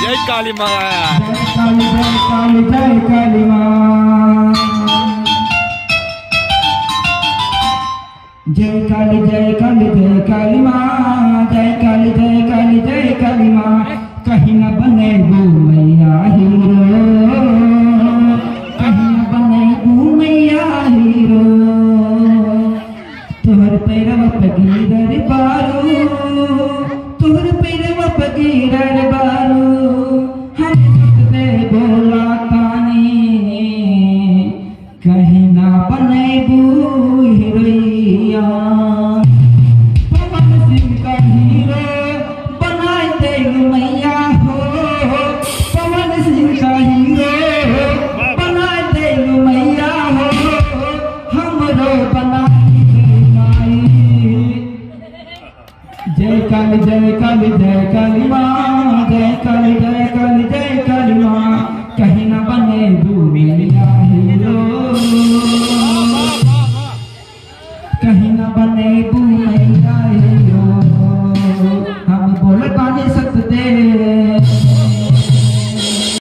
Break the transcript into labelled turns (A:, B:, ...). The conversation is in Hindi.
A: जय काली माँ
B: जय काली जय काली जय काली माँ, जय काली जय काली जय काली माँ। कहीं न बने गो मैया हीरो। कहीं न बने गो मैया हीरो। तोहर पैरवा पगीरर बारू तोहर कहीं ना बनेबू हीरोइया पवन सिंह का हीरो बनाए दे मैया हो। पवन सिंह का हीरो बनाए दे मैया हो। हमरो बना जय काली जय काली जय काली माँ Abba Nebu.